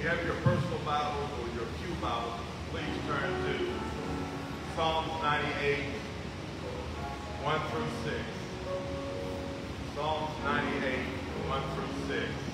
You have your personal Bible or your Pew Bible, please turn to Psalms 98, 1 through 6. Psalms 98, 1 through 6.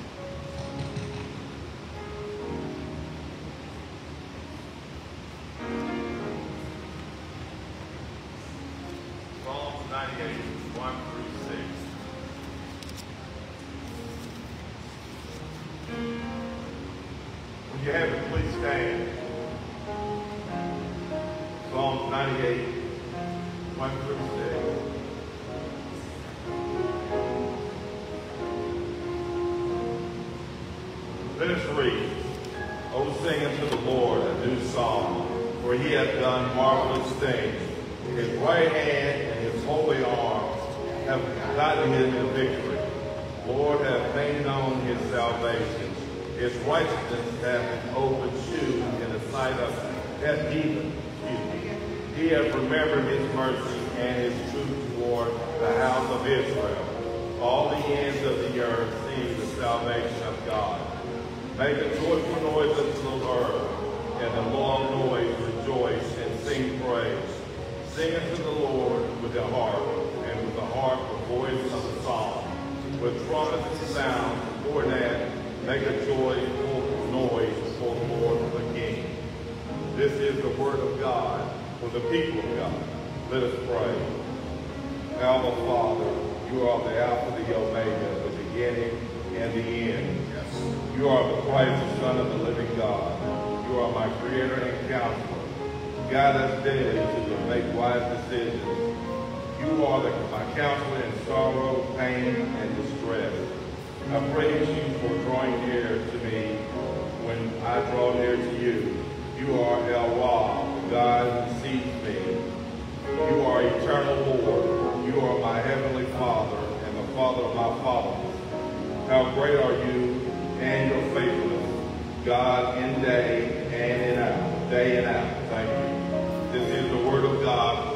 Guide us daily to make wise decisions. You are the, my counselor in sorrow, pain, and distress. I praise you for drawing near to me when I draw near to you. You are El Roi, the God who sees me. You are eternal Lord. You are my heavenly Father and the Father of my fathers. How great are you and your faithfulness, God in day and in out, day and out. Word of God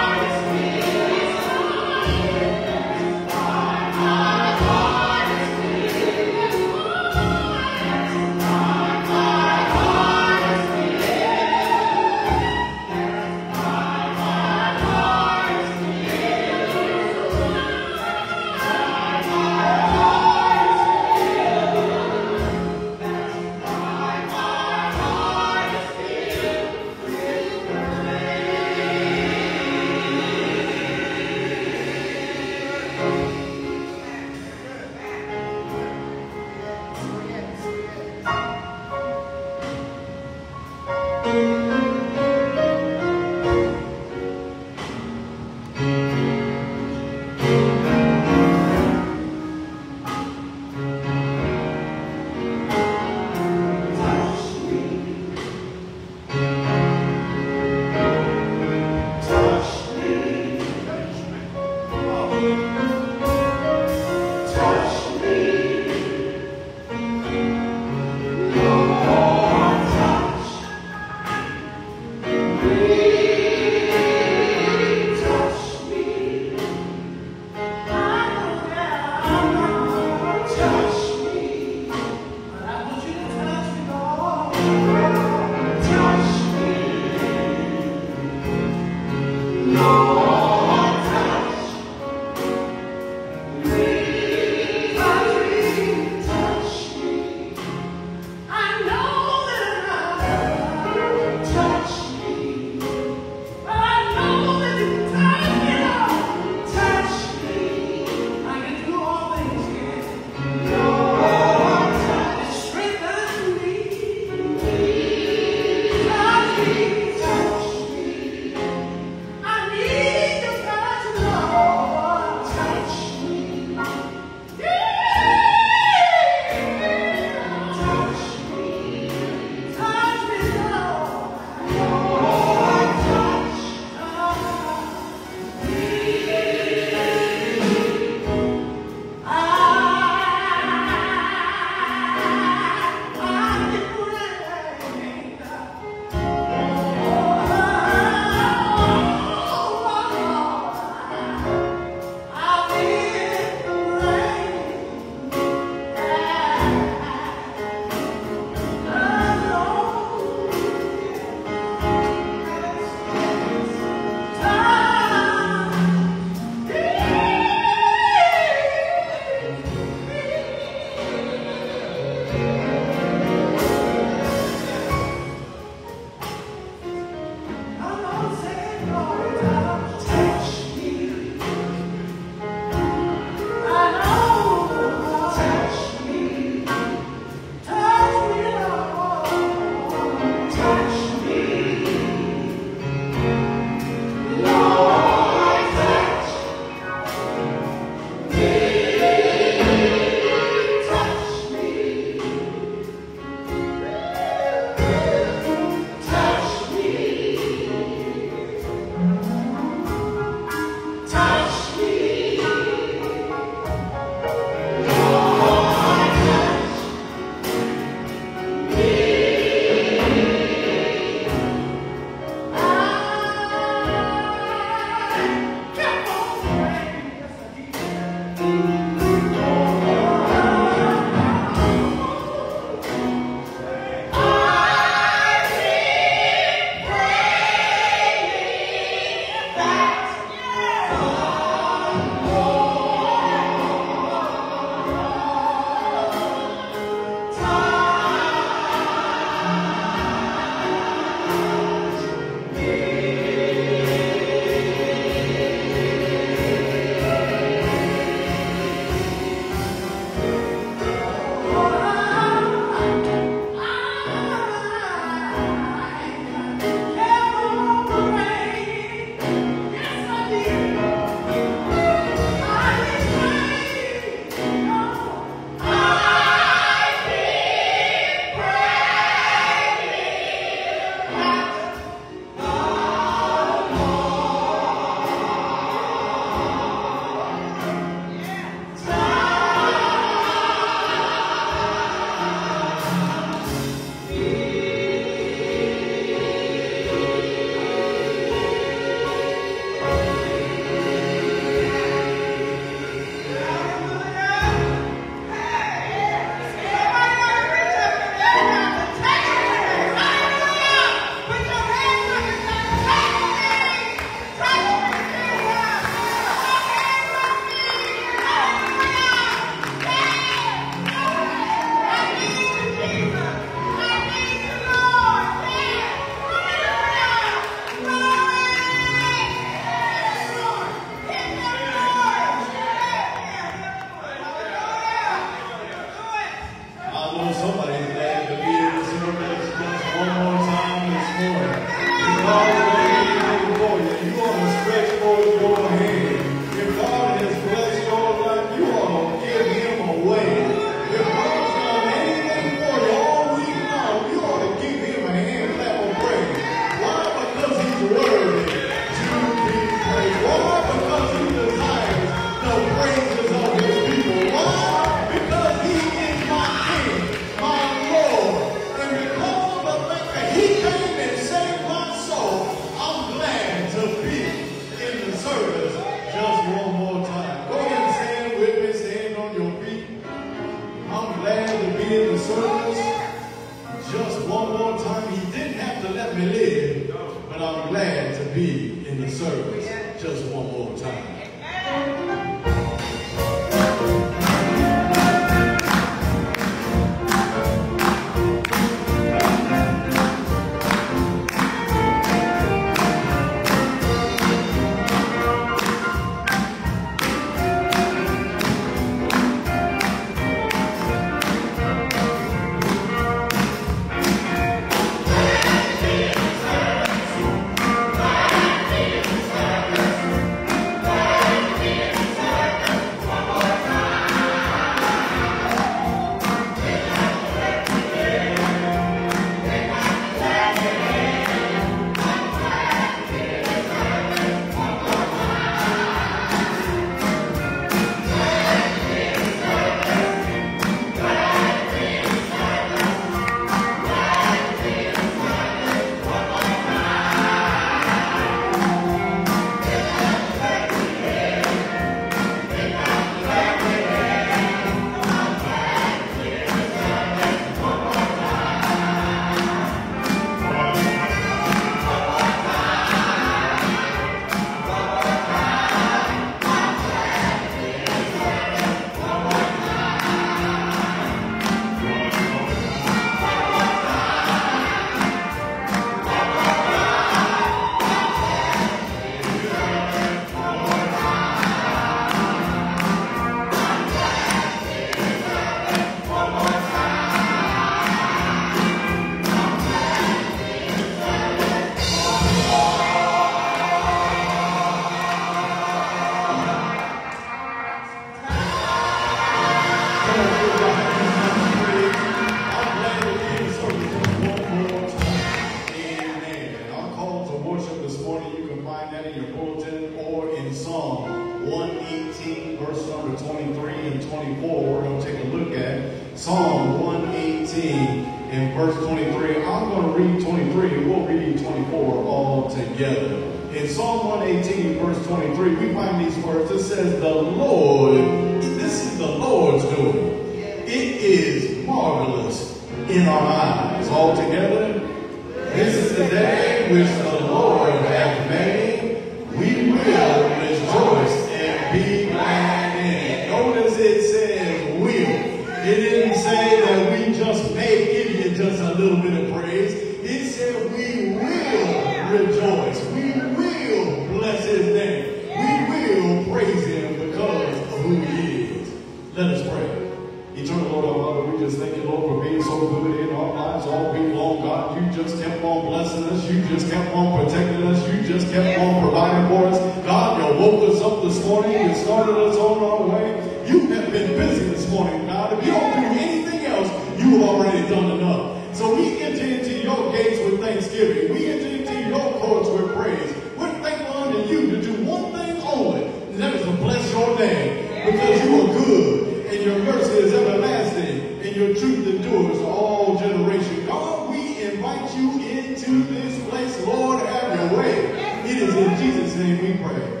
name we pray.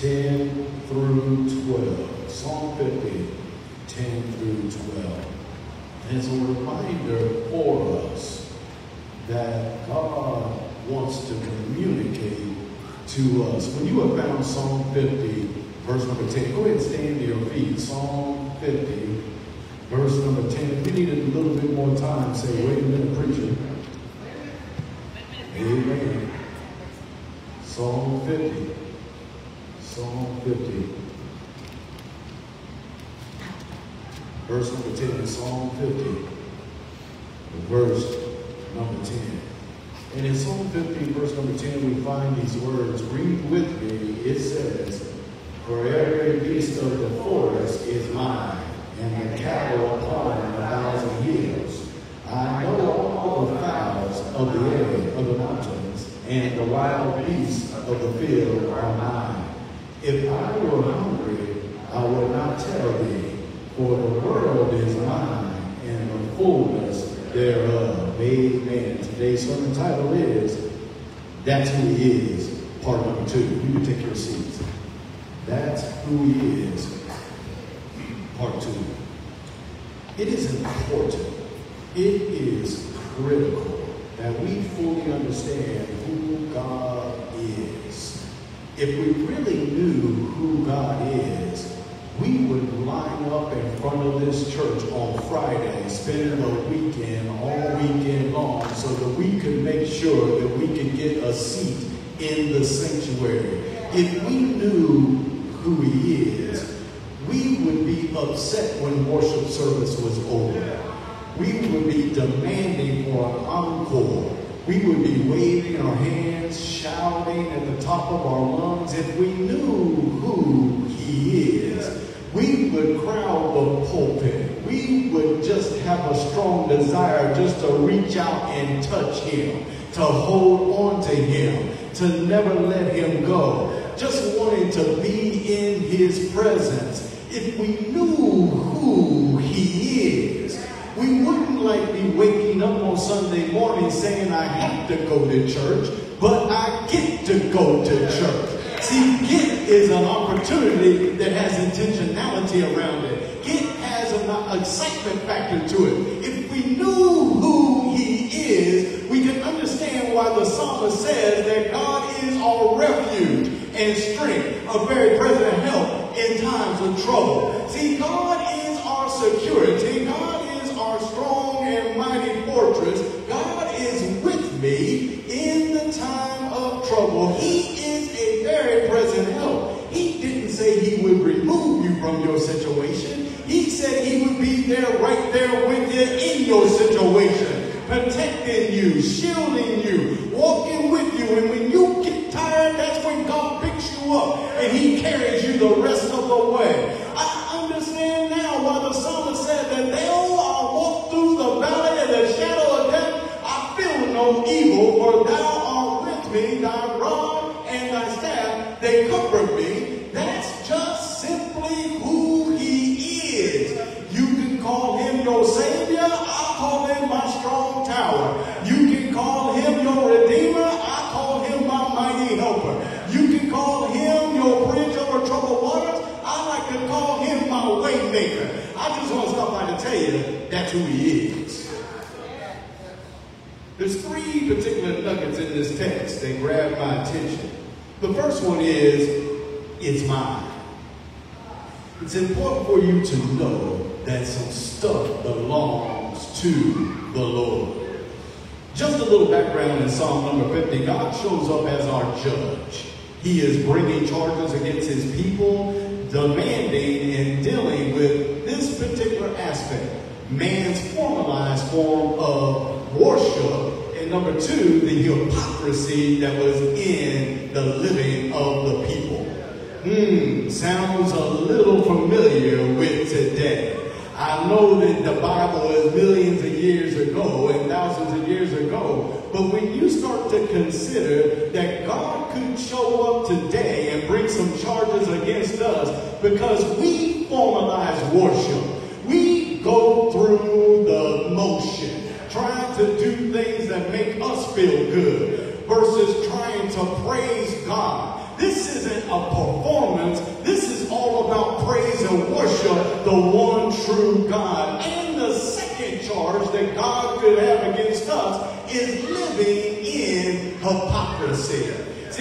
10 through 12. Psalm 50, 10 through 12. And a reminder for us that God wants to communicate to us. When you have found Psalm 50, verse number 10, go ahead and stand to your feet. Psalm 50, verse number 10. If you need a little bit more time, say, wait a minute, preacher. Amen. Psalm 50. Psalm 50. Verse number 10, Psalm 50. Verse number 10. And in Psalm 50, verse number 10, we find these words. Read with me. It says, For every beast of the forest is mine, and the cattle upon a thousand hills. I know all the fowls of the air, of the mountains, and the wild beasts of the field are mine. If I were hungry, I would not tell thee, for the world is mine, and the fullness thereof. Amen. Today's sermon title is That's Who He Is, part number two. You can take your seats. That's who He is, part two. It is important, it is critical that we fully understand who God is. If we really knew who God is, we would line up in front of this church on Friday, spending the weekend all weekend long, so that we could make sure that we could get a seat in the sanctuary. If we knew who He is, we would be upset when worship service was over. We would be demanding for an encore. We would be waving our hands, shouting at the top of our lungs if we knew who He is we would crowd the pulpit. We would just have a strong desire just to reach out and touch him, to hold on to him, to never let him go. Just wanting to be in his presence. If we knew who he is, we wouldn't like be waking up on Sunday morning saying, I have to go to church, but I get to go to church. See, get is an opportunity that has intentionality around it. Get has an excitement factor to it. If we knew who he is, we can understand why the psalmist says that God is our refuge and strength, a very present help in times of trouble. See, God situation, protecting you, shielding you,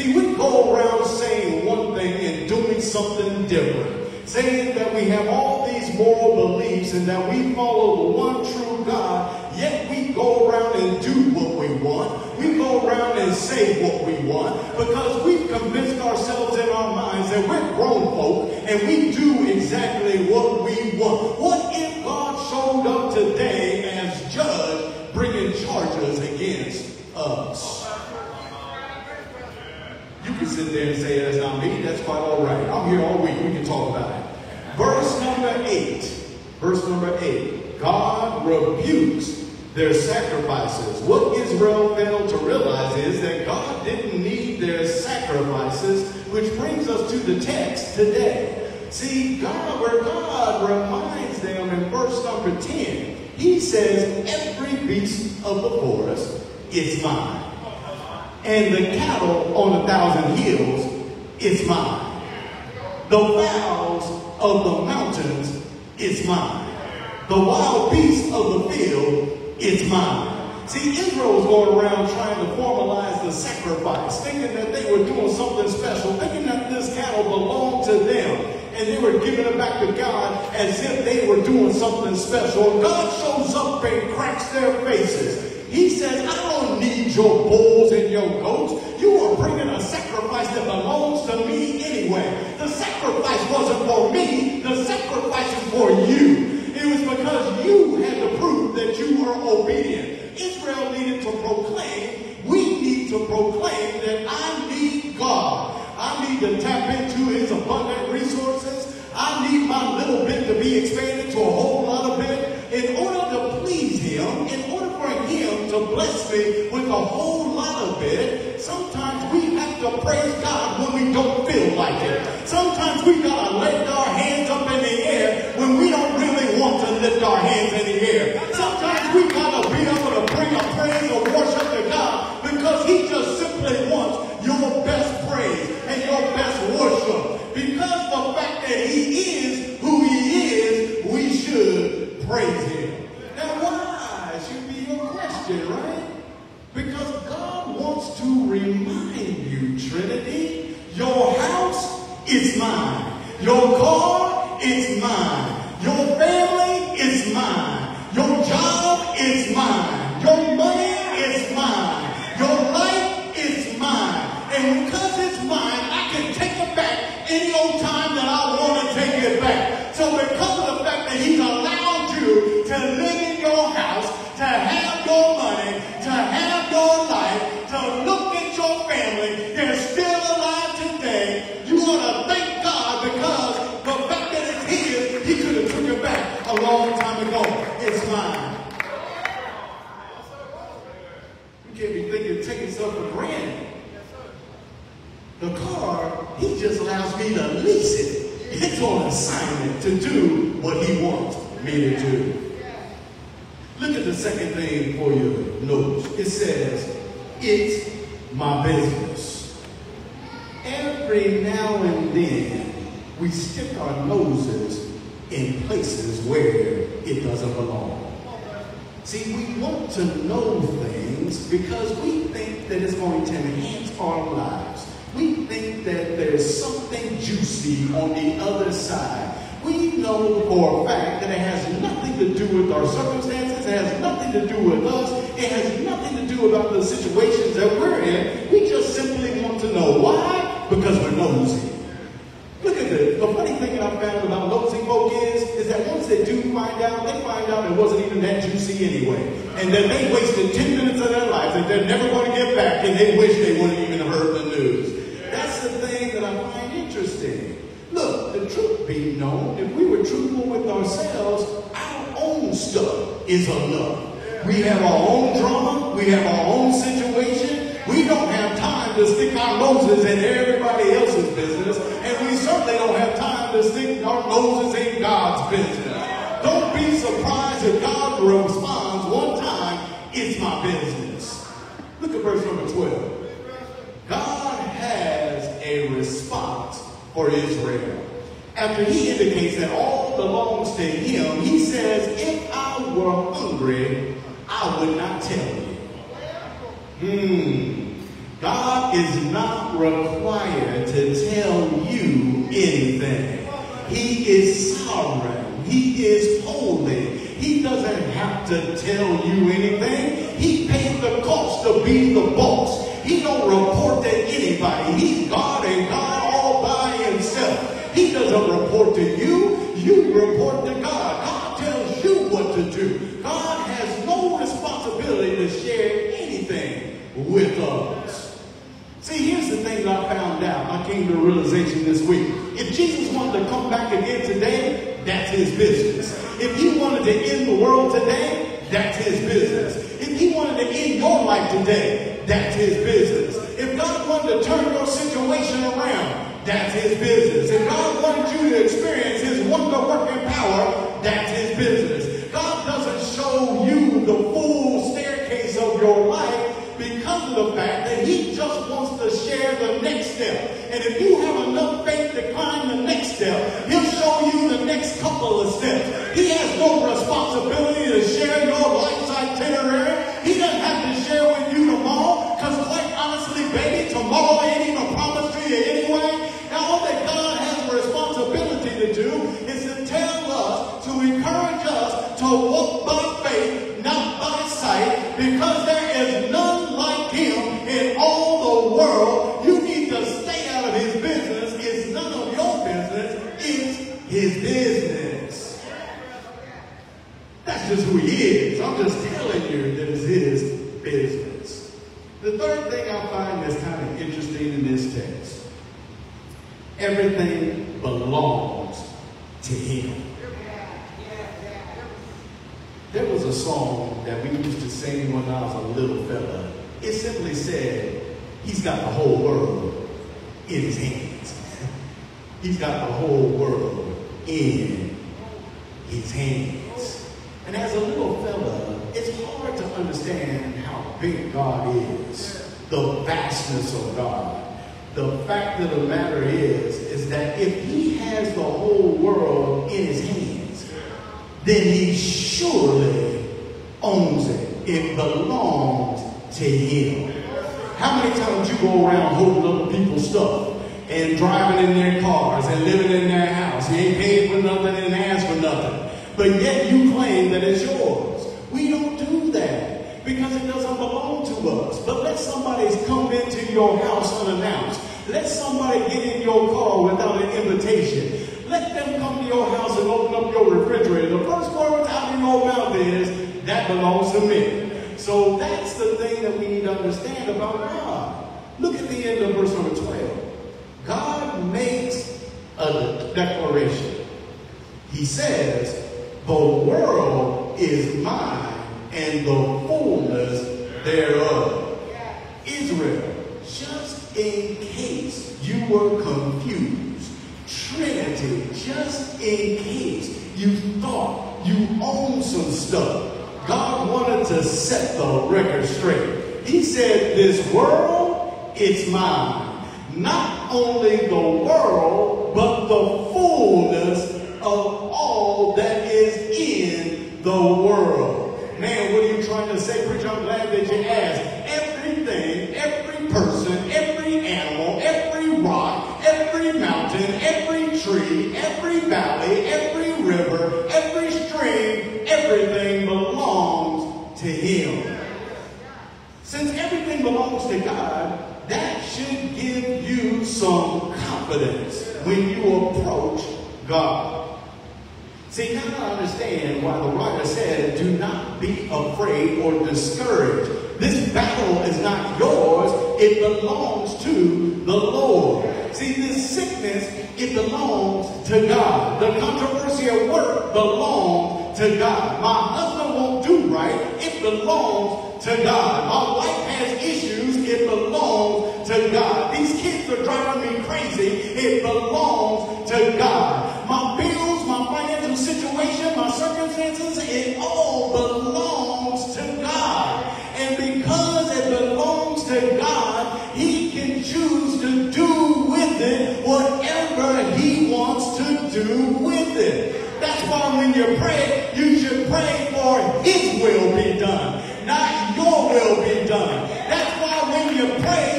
See, we go around saying one thing and doing something different. Saying that we have all these moral beliefs and that we follow the one true God, yet we go around and do what we want. We go around and say what we want because we've convinced ourselves in our minds that we're grown folk and we do exactly what we want. What if God showed up today as judge bringing charges against us? Sit there and say, that's not me. That's quite all right. I'm here all week. We can talk about it. Verse number eight. Verse number eight. God rebukes their sacrifices. What Israel failed to realize is that God didn't need their sacrifices, which brings us to the text today. See, God, where God reminds them in verse number 10, he says, every beast of the forest is mine and the cattle on a thousand hills is mine. The fowls of the mountains is mine. The wild beasts of the field is mine. See, Israel was going around trying to formalize the sacrifice, thinking that they were doing something special, thinking that this cattle belonged to them, and they were giving it back to God as if they were doing something special. God shows up and cracks their faces. He says, I don't need your bulls and your goats. You are bringing a sacrifice that belongs to me anyway. The sacrifice wasn't for me. The sacrifice is for you. It was because you had to prove that you were obedient. Israel needed to proclaim, we need to proclaim that I need God. I need to tap into his abundant resources. I need my little bit to be expanded to a whole lot of bit. In order to please him, in order him to bless me with a whole lot of it, sometimes we have to praise God when we don't feel like it. Sometimes we gotta lift our hands up in the air when we don't really want to lift our hands in the air. Sometimes we gotta be able to bring a praise or worship to God because he just simply wants your best praise and your best worship. Because the fact that he is question, right? Because God wants to remind you, Trinity, your house is mine. Your car anybody. He's God and God all by himself. He doesn't report to you. You report to God. God tells you what to do. God has no responsibility to share anything with us. See, here's the thing that I found out. I came to a realization this week. If Jesus wanted to come back again today, that's his business. Wanted to turn your situation around, that's his business. If God wanted you to experience his wonder working power, that's his business. God doesn't show you That belongs to me. So that's the thing that we need to understand about God. Look at the end of verse number 12. God makes a declaration. He says, the world is mine and the fullness thereof. Israel, just in case you were confused, Trinity, just in case you thought you owned some stuff, God wanted to set the record straight. He said, this world is mine. Not only the world, but the fullness of all that is in the world. Man, what are you trying to say, preacher? I'm glad that you asked. when you approach God. See, now I understand why the writer said, do not be afraid or discouraged. This battle is not yours. It belongs to the Lord. See, this sickness, it belongs to God. The controversy at work belongs to God. My husband won't do right. It belongs to God. My wife has issues. It belongs to God. These kids are driving me crazy. It belongs to God. My bills, my financial situation, my circumstances, it all belongs to God. And because it belongs to God, He can choose to do with it whatever He wants to do with it. That's why when you pray, you should pray for His will be done, not your will be done. That's why when you pray,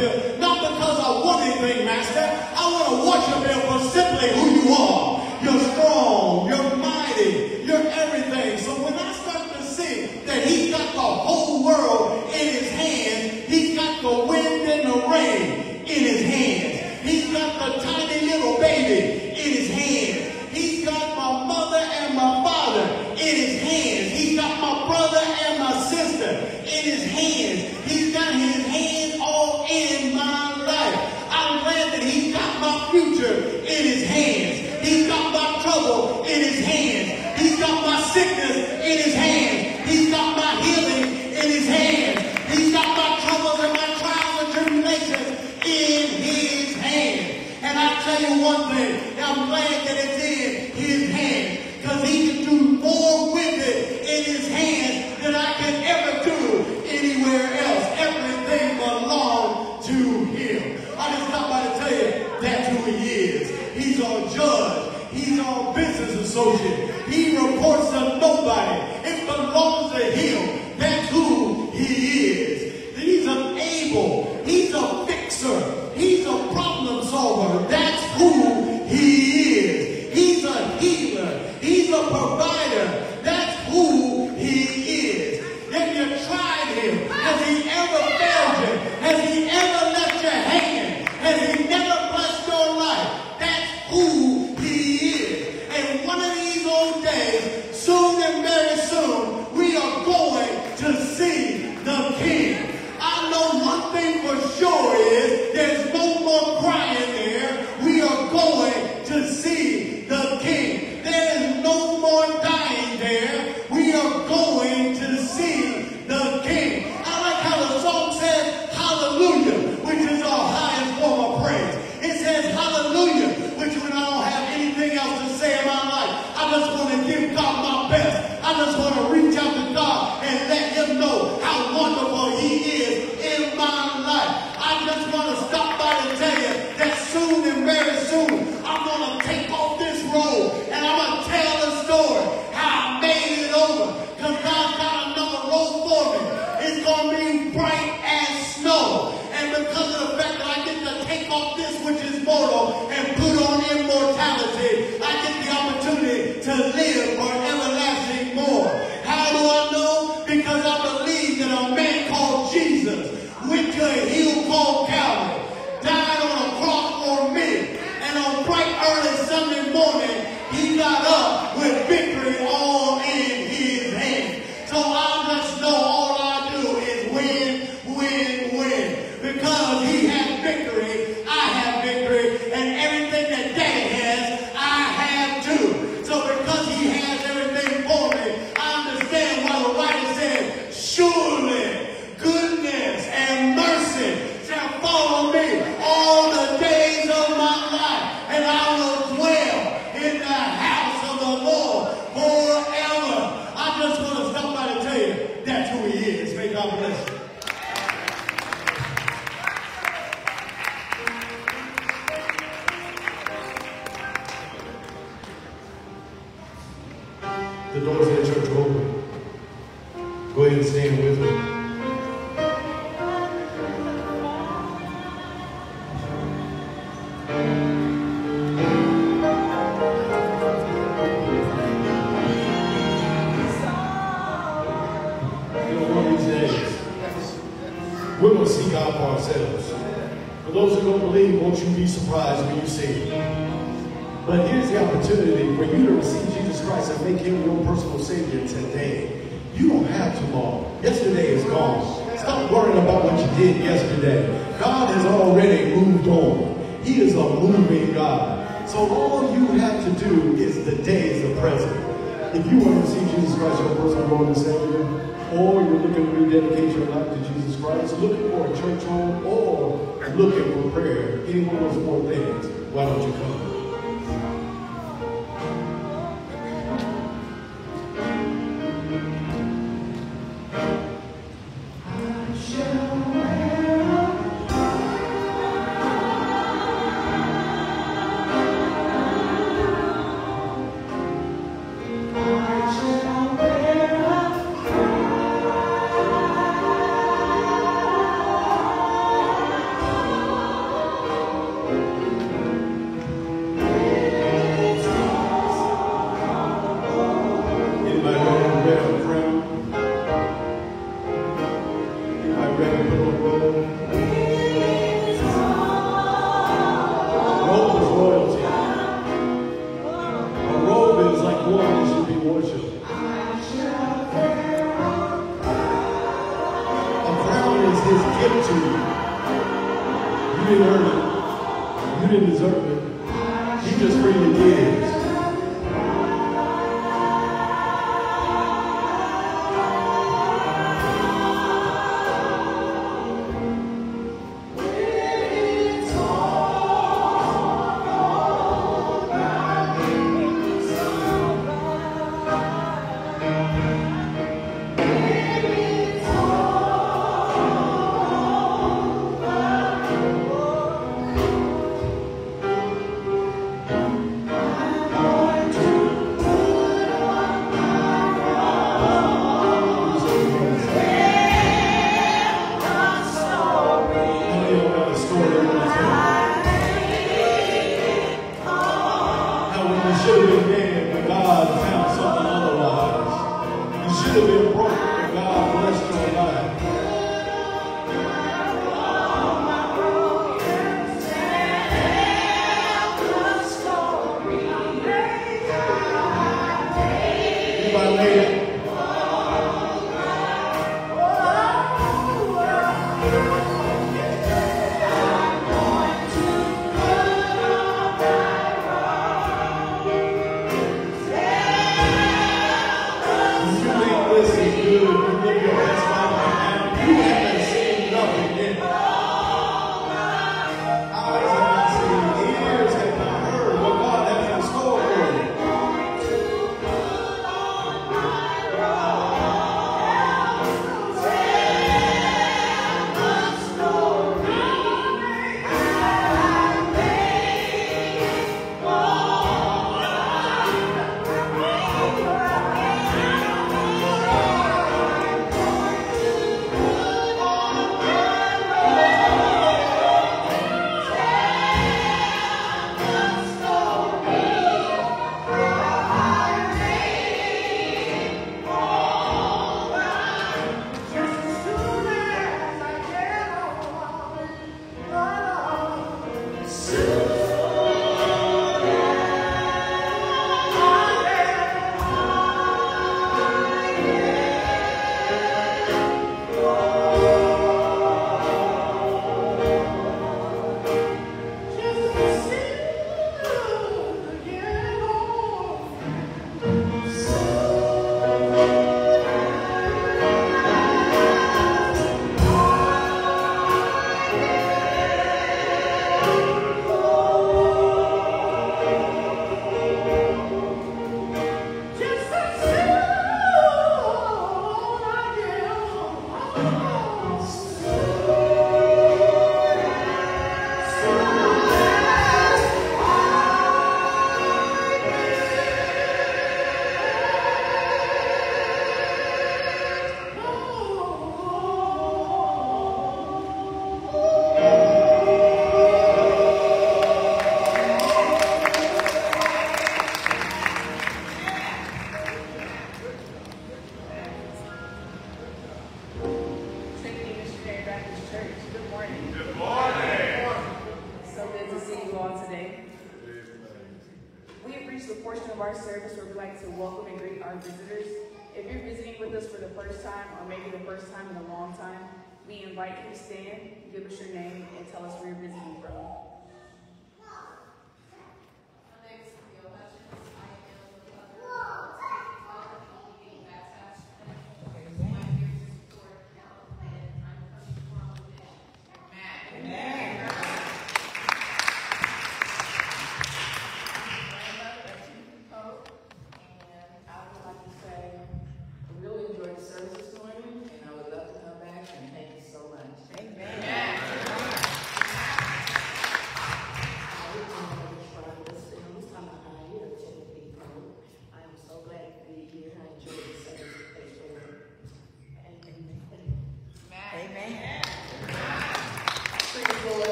will. Not because I want anything, Master.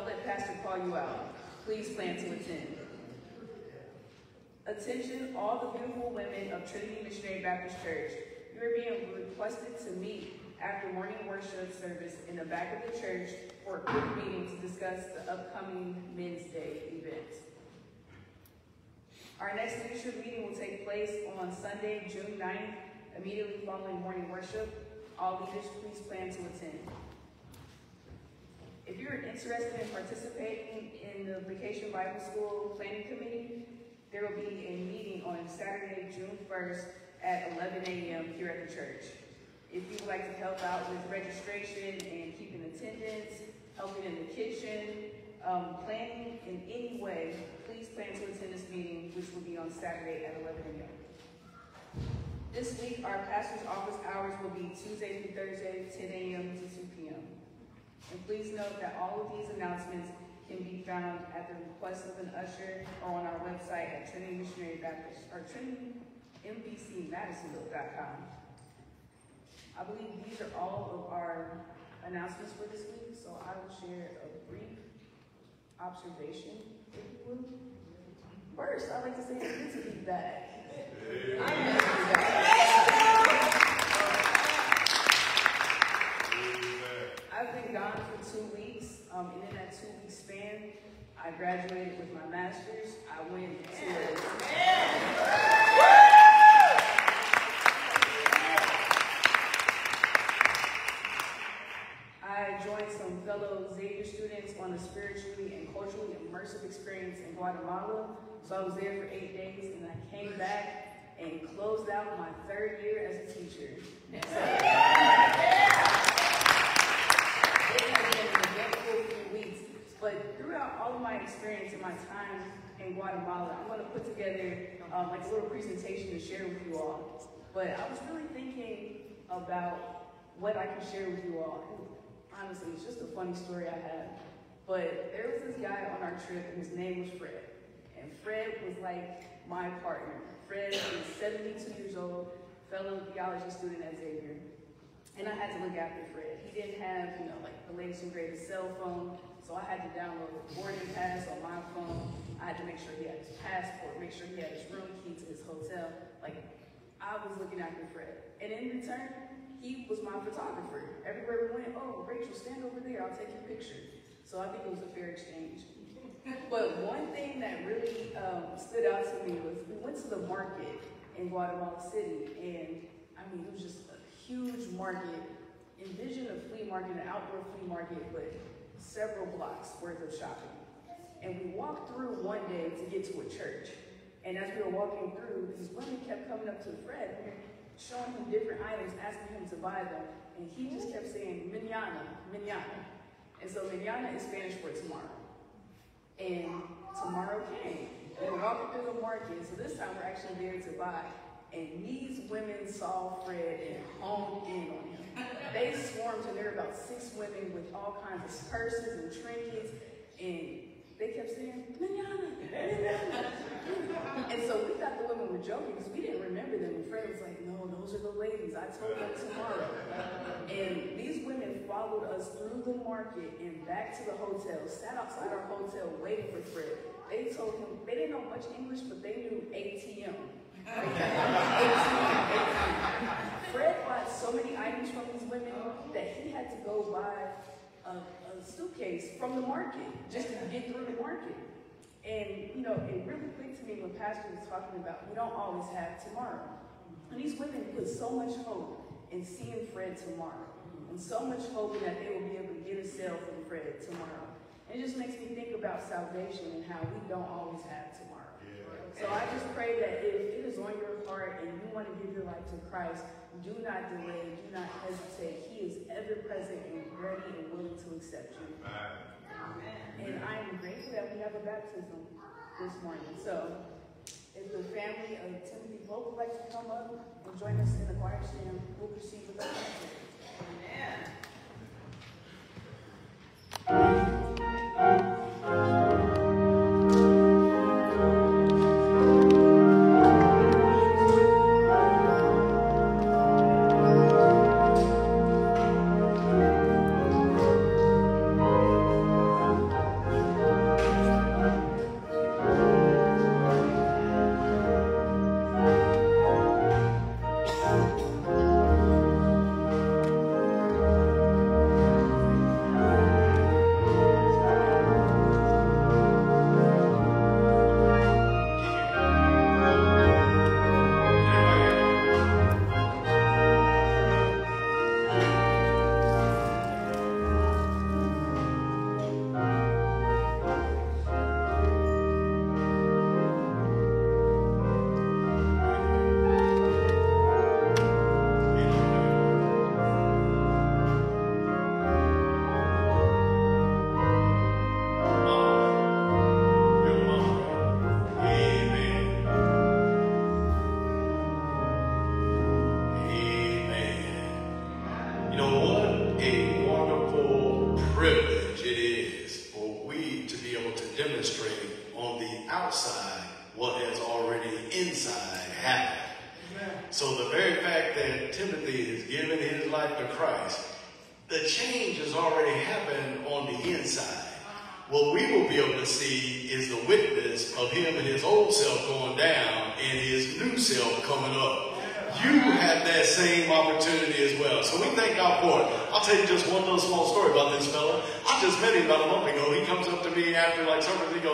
Don't let pastor call you out. Please plan to attend. Attention, all the beautiful women of Trinity Missionary Baptist Church. You are being requested to meet after morning worship service in the back of the church for a quick meeting to discuss the upcoming Men's Day event. Our next leadership meeting will take place on Sunday, June 9th, immediately following morning worship. All leaders, please plan to attend. If you're interested in participating in the Vacation Bible School Planning Committee, there will be a meeting on Saturday, June 1st at 11 a.m. here at the church. If you would like to help out with registration and keeping attendance, helping in the kitchen, um, planning in any way, please plan to attend this meeting, which will be on Saturday at 11 a.m. This week, our pastor's office hours will be Tuesday through Thursday, 10 a.m. to 2 p.m. And please note that all of these announcements can be found at the request of an usher or on our website at Trinity Missionary Baptist or TrinityMBCMadisonville.com. I believe these are all of our announcements for this week, so I will share a brief observation, if you would. First, I'd like to say it's good to be back. I am good to be back. Gone for two weeks, um, and in that two week span, I graduated with my master's. I went to I joined some fellow Xavier students on a spiritually and culturally immersive experience in Guatemala. So I was there for eight days, and I came back and closed out my third year as a teacher has been an eventful few weeks, but throughout all of my experience and my time in Guatemala, I'm going to put together um, like a little presentation to share with you all. But I was really thinking about what I can share with you all. And honestly, it's just a funny story I have. But there was this guy on our trip, and his name was Fred. And Fred was like my partner. Fred is 72 years old, fellow theology student at Xavier. And I had to look after Fred. He didn't have, you know, like the latest and greatest cell phone, so I had to download the boarding pass on my phone. I had to make sure he had his passport, make sure he had his room key to his hotel. Like, I was looking after Fred. And in return, he was my photographer. Everywhere we went, oh, Rachel, stand over there, I'll take your picture. So I think it was a fair exchange. But one thing that really um, stood out to me was we went to the market in Guatemala City, and I mean, it was just a huge market. Envision a flea market, an outdoor flea market, but several blocks worth of shopping. And we walked through one day to get to a church. And as we were walking through, these women kept coming up to Fred, showing him different items, asking him to buy them. And he just kept saying, Manana, manana. And so manana is Spanish for tomorrow. And tomorrow came. And we're walking through the market, so this time we're actually there to buy. And these women saw Fred and honed in on him. They swarmed him. There were about six women with all kinds of purses and trinkets. And they kept saying, Manana, Manana. And so we thought the women were joking because we didn't remember them. And Fred was like, no, those are the ladies. I told them tomorrow. And these women followed us through the market and back to the hotel, sat outside our hotel waiting for Fred. They told him, they didn't know much English, but they knew ATM. Fred bought so many items from these women that he had to go buy a, a suitcase from the market just to get through the market. And, you know, it really clicked to me when Pastor was talking about we don't always have tomorrow. And these women put so much hope in seeing Fred tomorrow. And so much hope that they will be able to get a sale from Fred tomorrow. And it just makes me think about salvation and how we don't always have tomorrow. So I just pray that if it is on your heart and you want to give your life to Christ, do not delay, do not hesitate. He is ever present and ready and willing to accept you. And I am grateful that we have a baptism this morning. So if the family of Timothy Pope would like to come up and join us in the choir stand, we'll proceed with our baptism. Amen.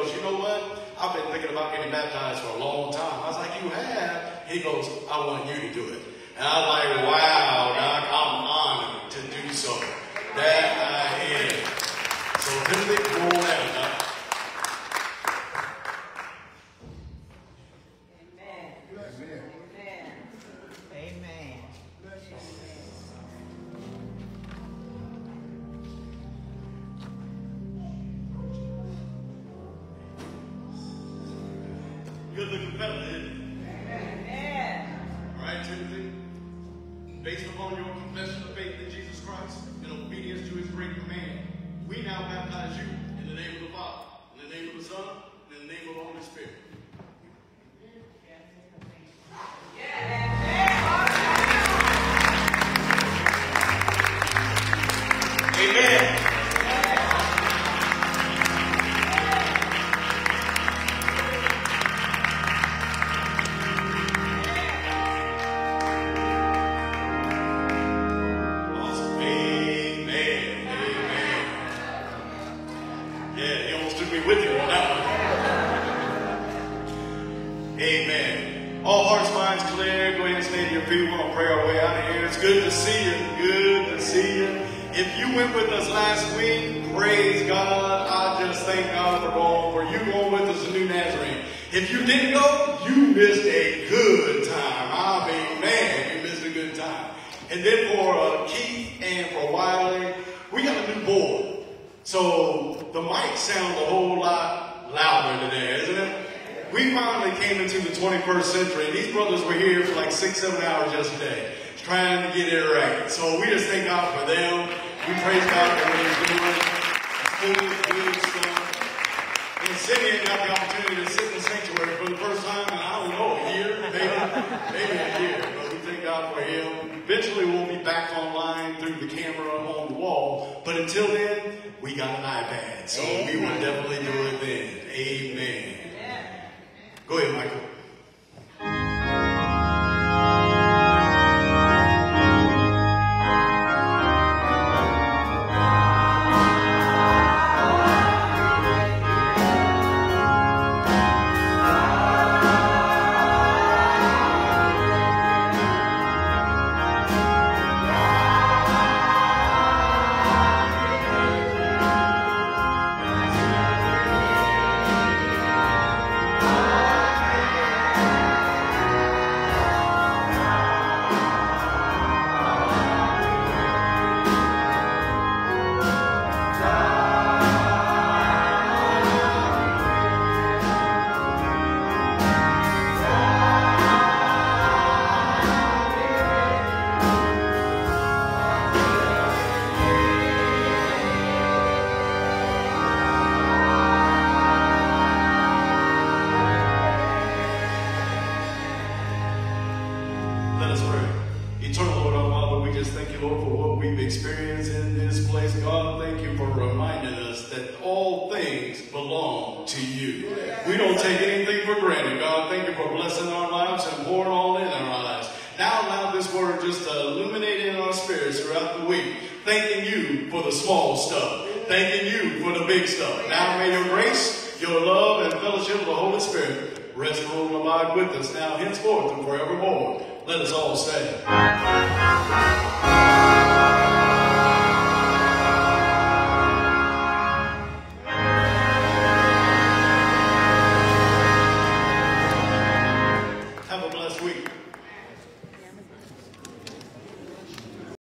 Goes, you know what? I've been thinking about getting baptized for a long time. I was like, you have? He goes, I want you to do it. And I was like, wow, Doc, I'm honored to do so. That I you didn't go, you missed a good time. I mean, man, you missed a good time. And then for uh, Keith and for Wiley, we got a new board. So the mic sounds a whole lot louder today, isn't it? We finally came into the 21st century, and these brothers were here for like six, seven hours yesterday, trying to get it right. So we just thank God for them. We praise God for what he's doing. It's good, good stuff. Simeon got the opportunity to sit in the sanctuary for the first time in, I don't know, a year, maybe, maybe a year. But we thank God for him. Eventually, we'll be back online through the camera on the wall. But until then, we got an iPad. So Amen. we will definitely do it then. Amen. Go ahead, Michael.